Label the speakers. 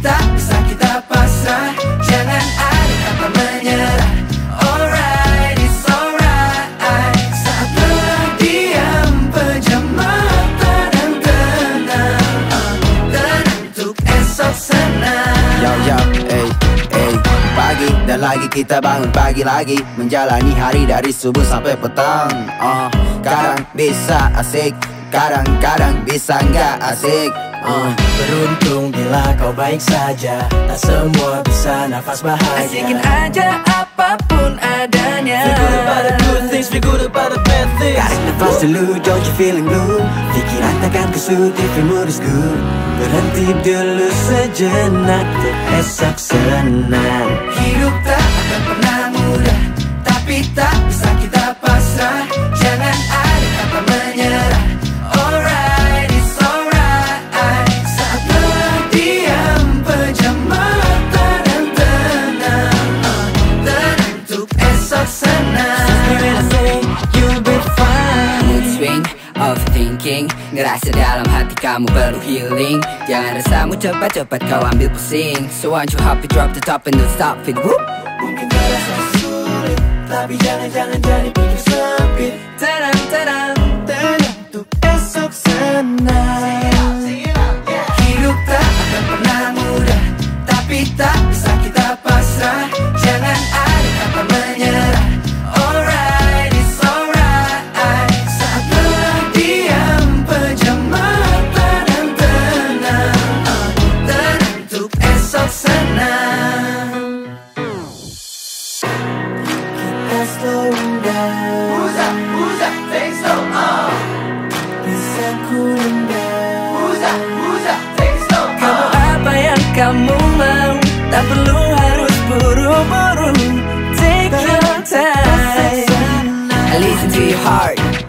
Speaker 1: tak bisa kita pasrah Jangan ada kata menyerah. Alright, it's alright. Saat lelah diam Pejam mata dan tenang. Dan untuk esok senang
Speaker 2: Yo yo, ey, ey Pagi dan lagi kita bangun pagi lagi. Menjalani hari dari subuh sampai petang. Uh, Kadang bisa asik Kadang-kadang bisa nggak asik. Uh.
Speaker 3: Beruntung bila kau baik saja. Tak semua bisa nafas bahagia.
Speaker 1: Asikin aja apa pun adanya.
Speaker 3: Feel good about the good things, feel good about the bad things.
Speaker 2: Tarik nafas dulu, don't you feeling blue. Pikiran takkan kusut if your mood is good. Berhenti dulu sejenak Untuk esok senang.
Speaker 1: Hidup tak akan pernah
Speaker 4: overthinking Ngerasa dalam hati kamu perlu healing. Jangan rasamu cepat-cepat kau ambil pusing. So don't you happy drop the top and don't stop it? Whoop.
Speaker 3: Mungkin terasa sulit Tapi jangan-jangan jadi pikir sempit.
Speaker 1: Tenang, tenang, tenang
Speaker 3: Untuk esok senang.
Speaker 1: Hidup tak akan pernah mudah Tapi tak bisa kita pasrah. Jangan ada
Speaker 3: Kita slowing down
Speaker 1: Uza, uza, take slow uh.
Speaker 3: Bisa cooling down
Speaker 1: Uza, uza, take slow
Speaker 3: Kamu apa yang kamu mau? Tak perlu harus buru-buru. Take your time.
Speaker 4: Listen to your heart